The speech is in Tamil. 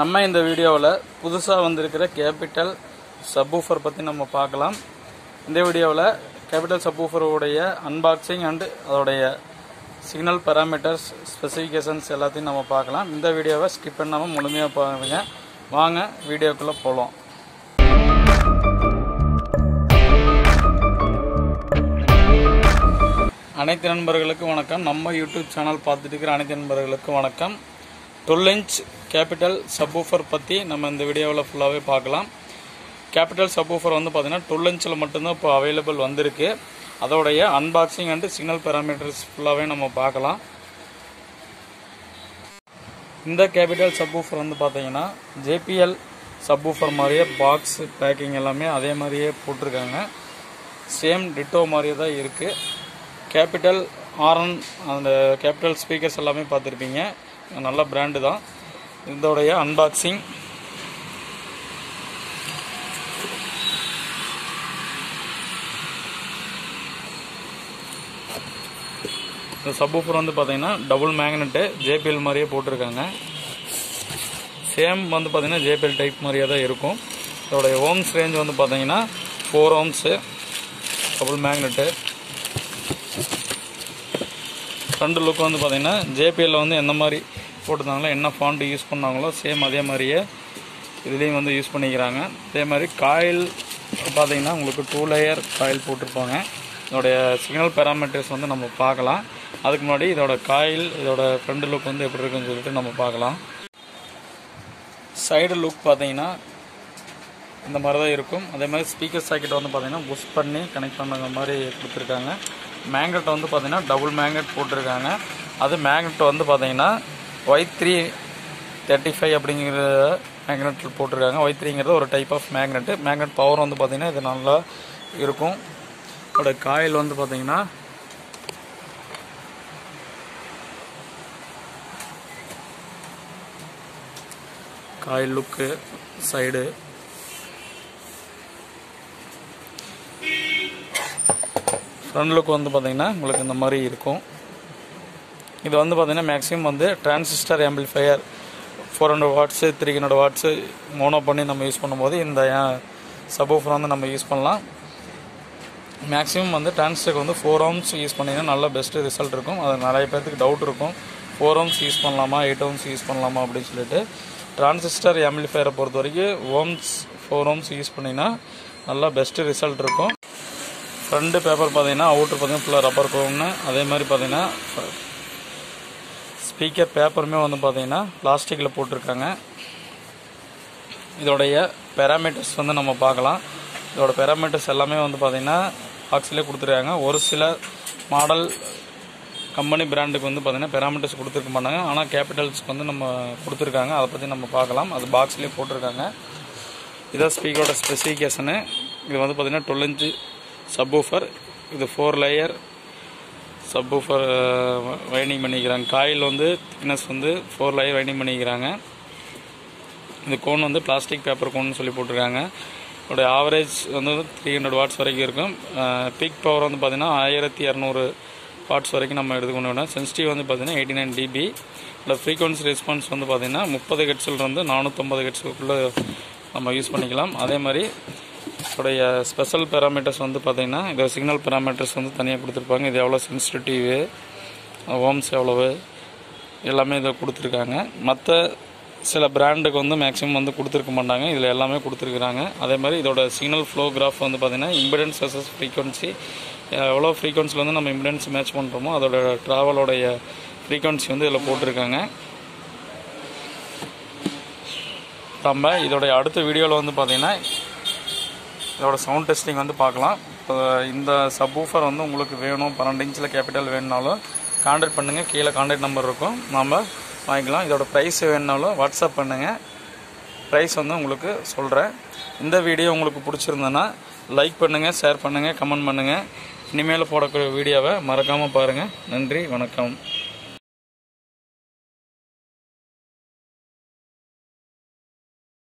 நம்ம இந்த வீடியோவில் புதுசாக வந்திருக்கிற கேபிட்டல் சப்வூஃபர் பற்றி நம்ம பார்க்கலாம். இந்த வீடியோவில் கேபிட்டல் சப்வூஃபருடைய அன்பாக்சிங் அண்ட் அதோடைய சிக்னல் பேராமீட்டர்ஸ் ஸ்பெசிஃபிகேஷன்ஸ் எல்லாத்தையும் நம்ம பார்க்கலாம். இந்த வீடியோவை ஸ்கிப் பண்ணாமல் முழுமையாக பாருங்க. வாங்க வீடியோக்குள்ளே போகலாம் அனைத்து நண்பர்களுக்கும் வணக்கம். நம்ம யூடியூப் சேனல் பார்த்துட்டு இருக்கிற அனைத்து நண்பர்களுக்கும் வணக்கம். டுவெல் இன்ச் கேபிட்டல் சப்வூஃபர் பற்றி நம்ம இந்த வீடியோவில் ஃபுல்லாகவே பார்க்கலாம். கேபிட்டல் சப்வூஃபர் வந்து பார்த்தீங்கன்னா டுவெல் இன்ச்சில் மட்டும்தான் இப்போ அவைலபிள் வந்திருக்கு. அதோடைய அன்பாக்சிங் அண்டு சிக்னல் பேராமீட்டர்ஸ் ஃபுல்லாகவே நம்ம பார்க்கலாம். இந்த கேபிட்டல் சப்வூஃபர் வந்து பார்த்தீங்கன்னா ஜேபிஎல் சப்வூஃபர் மாதிரியே பாக்ஸ் பேக்கிங் எல்லாமே அதே மாதிரியே போட்டிருக்காங்க. சேம் டிட்டோ மாதிரியே தான் இருக்குது கேபிட்டல் ஆர்என் அந்த கேபிட்டல் ஸ்பீக்கர்ஸ் எல்லாமே பார்த்துருப்பீங்க. நல்ல பிராண்டு தான். இதோடைய அன்பாக்சிங் இந்த சப்வூஃபர் வந்து பார்த்தீங்கன்னா டபுள் மேக்னெட்டு ஜேபிஎல் மாதிரியே போட்டிருக்காங்க. சேம் வந்து பார்த்தீங்கன்னா ஜேபிஎல் டைப் மாதிரியே தான் இருக்கும். இதோடைய ஓம்ஸ் ரேஞ்ச் வந்து பார்த்தீங்கன்னா four ohms double magnet front look வந்து பார்த்தீங்கன்னா ஜேபிஎல்ல வந்து எந்த மாதிரி போட்டிருந்தாங்களோ என்ன ஃபாண்ட்டு யூஸ் பண்ணாங்களோ சேம் அதே மாதிரியே இதுலேயும் வந்து யூஸ் பண்ணிக்கிறாங்க. அதே மாதிரி காயில் பார்த்தீங்கன்னா உங்களுக்கு டூ லேயர் காயில் போட்டிருப்பாங்க. இதோடைய சிக்னல் பேராமீட்டர்ஸ் வந்து நம்ம பார்க்கலாம். அதுக்கு முன்னாடி இதோட காயில் இதோட ஃப்ரண்ட் லுக் வந்து எப்படி இருக்குன்னு சொல்லிட்டு நம்ம பார்க்கலாம். சைடு லுக் பார்த்தீங்கன்னா இந்த மாதிரி தான் இருக்கும். அதே மாதிரி ஸ்பீக்கர் சாக்கெட் வந்து பார்த்தீங்கன்னா புஷ் பண்ணி கனெக்ட் பண்ணுற மாதிரி கொடுத்துருக்காங்க. மேங்கட் வந்து பார்த்தீங்கன்னா டபுள் மேங்கட் போட்டிருக்காங்க. அது மேங்கட் வந்து பார்த்தீங்கன்னா ஒய் த்ரீ தேர்ட்டி ஃபைவ் அப்படிங்கிற மேக்னெட் போட்டிருக்காங்க. ஒய் த்ரீங்கிறது ஒரு type of magnet magnet power வந்து பார்த்தீங்கன்னா இது நல்லா இருக்கும். அதோட காயில் வந்து பார்த்தீங்கன்னா coil look side front look வந்து பார்த்தீங்கன்னா உங்களுக்கு இந்த மாதிரி இருக்கும். இது வந்து பார்த்திங்கன்னா மேக்ஸிமம் வந்து transistor amplifier four hundred watts three hundred watts mono பண்ணி நம்ம யூஸ் பண்ணும்போது இந்த சப்வூஃபர் வந்து நம்ம யூஸ் பண்ணலாம். மேக்ஸிமம் வந்து டிரான்சிஸ்டருக்கு வந்து ஃபோர் ஓம்ஸ் யூஸ் பண்ணிங்கன்னா நல்ல பெஸ்ட்டு ரிசல்ட் இருக்கும். அது நிறைய பேர்த்துக்கு டவுட் இருக்கும். ஃபோர் ஓம்ஸ் யூஸ் பண்ணலாமா எயிட் ஓம்ஸ் யூஸ் பண்ணலாமா அப்படின்னு சொல்லிட்டு. டிரான்சிஸ்டர் ஆம்பிளிஃபையரை பொறுத்த வரைக்கும் ஓம்ஸ் ஃபோர் ஓம்ஸ் யூஸ் பண்ணிங்கன்னா நல்லா பெஸ்ட்டு ரிசல்ட் இருக்கும். ஃப்ரண்ட்டு பேப்பர் பார்த்தீங்கன்னா அவுட்ரு பார்த்தீங்கன்னா ஃபுல்லாக ரப்பர் கோம்னு அதே மாதிரி பார்த்தீங்கன்னா ஸ்பீக்கர் பேப்பருமே வந்து பார்த்தீங்கன்னா பிளாஸ்டிக்கில் போட்டிருக்காங்க. இதோடைய பேராமீட்டர்ஸ் வந்து நம்ம பார்க்கலாம். இதோட பேராமீட்டர்ஸ் எல்லாமே வந்து பார்த்தீங்கன்னா பாக்ஸ்லேயே கொடுத்துருக்காங்க. ஒரு சில மாடல் கம்பெனி பிராண்டுக்கு வந்து பார்த்தீங்கன்னா பேராமீட்டர்ஸ் கொடுத்துருக்க மாட்டாங்க. ஆனால் கேபிட்டல்ஸ்க்கு வந்து நம்ம கொடுத்துருக்காங்க. அதை பற்றி நம்ம பார்க்கலாம். அது பாக்ஸ்லேயே போட்டிருக்காங்க. இதான் ஸ்பீக்கரோட ஸ்பெசிஃபிகேஷனு இது வந்து பார்த்திங்கன்னா டுவெல் இன்ச்சு சப்வூஃபர் இது ஃபோர் லேயர் சப்வூஃபர் வைண்டிங் பண்ணிக்கிறாங்க. காயில் வந்து திக்னஸ் வந்து ஃபோர் லேயர் வைண்டிங் பண்ணிக்கிறாங்க. இந்த கோன் வந்து பிளாஸ்டிக் பேப்பர் கோன்னு சொல்லி போட்டிருக்காங்க. இதோடைய ஆவரேஜ் வந்து த்ரீ ஹண்ட்ரட் வாட்ஸ் வரைக்கும் இருக்கும். பீக் பவர் வந்து பார்த்திங்கன்னா ஆயிரத்தி இரநூறு வாட்ஸ் வரைக்கும் நம்ம எடுத்துக்கொண்டு வேணும் சென்சிட்டிவ் வந்து பார்த்தீங்கன்னா எயிட்டி நைன் டிபி இல்லை ஃப்ரீக்வன்சி ரெஸ்பான்ஸ் வந்து பார்த்தீங்கன்னா முப்பது ஹெட்ஸ்லேருந்து நானூற்றம்பது ஹெட்ஸுக்குள்ளே நம்ம யூஸ் பண்ணிக்கலாம். அதே மாதிரி உடைய ஸ்பெஷல் பேராமீட்டர்ஸ் வந்து பார்த்திங்கன்னா இது சிக்னல் பேராமீட்டர்ஸ் வந்து தனியாக கொடுத்துருப்பாங்க. இது எவ்வளோ சென்சிட்டிவு ஓம்ஸ் எவ்வளவு எல்லாமே இதை கொடுத்துருக்காங்க. மற்ற சில பிராண்டுக்கு வந்து மேக்ஸிமம் வந்து கொடுத்துருக்க மாட்டாங்க. இதில் எல்லாமே கொடுத்துருக்குறாங்க. அதே மாதிரி இதோட சிக்னல் ஃப்ளோ கிராஃப் வந்து பார்த்தீங்கன்னா இம்பிடன்ஸ் வர்சஸ் ஃப்ரீக்வன்சி எவ்வளோ ஃப்ரீக்வன்சியில் வந்து நம்ம இம்பிடன்ஸ் மேட்ச் பண்ணுறோமோ அதோட ட்ராவலோடைய ஃப்ரீக்வன்சி வந்து இதில் போட்டிருக்காங்க. நம்ம இதோடைய அடுத்த வீடியோவில் வந்து பார்த்தீங்கன்னா இதோட சவுண்ட் டெஸ்டிங் வந்து பார்க்கலாம். இப்போ இந்த சப்வூஃபர் வந்து உங்களுக்கு வேணும். பன்னெண்டு இன்ச்சில் கேபிட்டல் வேணுனாலும் கான்டாக்ட் பண்ணுங்கள் கீழே கான்டாக்ட் நம்பர் இருக்கும். நம்ம வாங்கிக்கலாம். இதோட ப்ரைஸ் வேணுனாலும் வாட்ஸ்அப் பண்ணுங்கள் ப்ரைஸ் வந்து உங்களுக்கு சொல்கிறேன் இந்த வீடியோ உங்களுக்கு பிடிச்சிருந்தேன்னா லைக் பண்ணுங்கள் ஷேர் பண்ணுங்கள் கமெண்ட் பண்ணுங்கள் இனிமேல் போடக்கூடிய வீடியோவை மறக்காமல் பாருங்கள் நன்றி வணக்கம்.